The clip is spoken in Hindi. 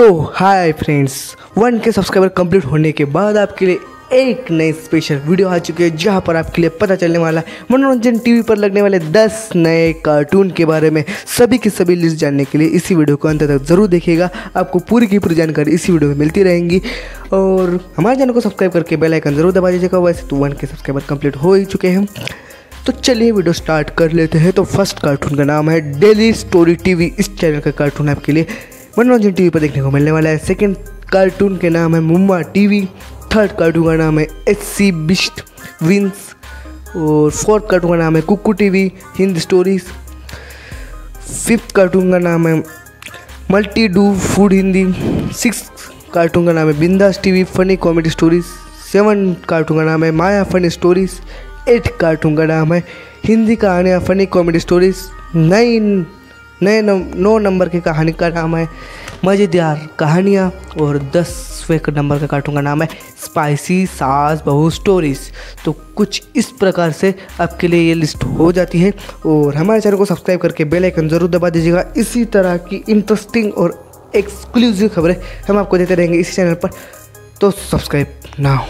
तो hi friends, one K subscriber complete होने के बाद आपके लिए एक नई स्पेशल वीडियो आ चुकी है, जहाँ पर आपके लिए पता चलने वाला है मनोरंजन टीवी पर लगने वाले 10 नए कार्टून के बारे में। सभी की सभी लिस्ट जानने के लिए इसी वीडियो को अंत तक ज़रूर देखिएगा। आपको पूरी की पूरी जानकारी इसी वीडियो में मिलती रहेंगी। और हमारे चैनल को सब्सक्राइब करके बेल आइकन ज़रूर दबा दीजिएगा। वैसे तो वन के सब्सक्राइबर कंप्लीट हो ही चुके हैं। तो चलिए वीडियो स्टार्ट कर लेते हैं। तो फ़र्स्ट कार्टून का नाम है डेली स्टोरी टीवी इस चैनल का कार्टून आपके लिए मनोरंजन टीवी पर देखने को मिलने वाला है। सेकंड कार्टून के नाम है मुम्मा टीवी। थर्ड कार्टून का नाम है एच सी बिस्ट विंस। और फोर्थ कार्टून का नाम है Kuku TV, Hind stories fifth cartoon का नाम है मल्टी डू फ़ूड हिंदी। सिक्स कार्टून का नाम है Bindass TV funny comedy stories seven cartoon का नाम है Maya funny stories eight cartoon का नाम है हिंदी कहानियाँ फनी कॉमेडी स्टोरीज नाइन नए नौ नंबर की कहानी का नाम है मज़ेदार कहानियाँ और दसवें नंबर का कार्टून का नाम है स्पाइसी सास बहू स्टोरीज। तो कुछ इस प्रकार से आपके लिए ये लिस्ट हो जाती है और हमारे चैनल को सब्सक्राइब करके बेल आइकन ज़रूर दबा दीजिएगा। इसी तरह की इंटरेस्टिंग और एक्सक्लूसिव खबरें हम आपको देते रहेंगे इसी चैनल पर। तो सब्सक्राइब ना हो